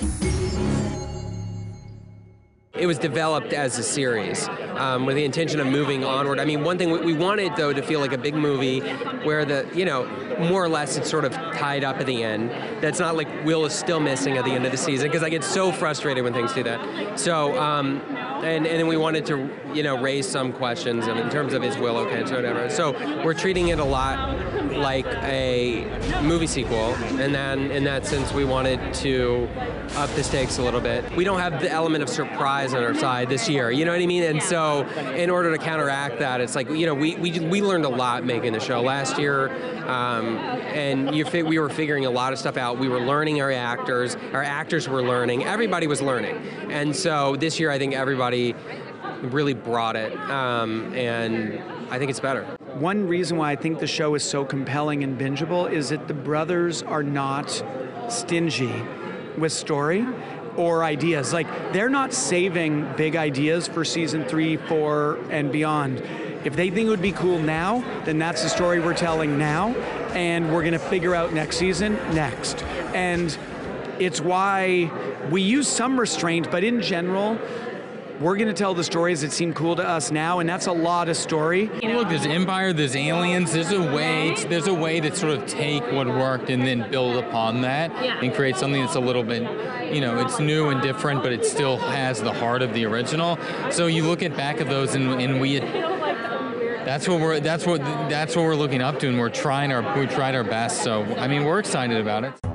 Thank you. It was developed as a series um, with the intention of moving onward. I mean, one thing we, wanted though to feel like a big movie where the you know more or less it's sort of tied up at the end. That's not like Will is still missing at the end of the season because I get so frustrated when things do that. So. Um, and, and then we wanted to, you know, raise some questions in terms of is Will okay, so whatever. So we're treating it a lot like a movie sequel, and then in that sense, we wanted to up the stakes a little bit. We don't have the element of surprise on our side this year, you know what I mean? And so, in order to counteract that, it's like you know we we, we learned a lot making the show last year, um, and you we were figuring a lot of stuff out. We were learning our actors, our actors were learning, everybody was learning, and so this year I think everybody really brought it, um, and I think it's better. One reason why I think the show is so compelling and bingeable is that the brothers are not stingy with story or ideas. Like, they're not saving big ideas for season three, four, and beyond. If they think it would be cool now, then that's the story we're telling now, and we're gonna figure out next season next. And it's why we use some restraint, but in general, we're going to tell the stories that seem cool to us now, and that's a lot of story. Look, there's Empire, there's Aliens. There's a way. To, there's a way to sort of take what worked and then build upon that yeah. and create something that's a little bit, you know, it's new and different, but it still has the heart of the original. So you look at back of those, and, and we. That's what we're. That's what. That's what we're looking up to, and we're trying our. We tried our best. So I mean, we're excited about it.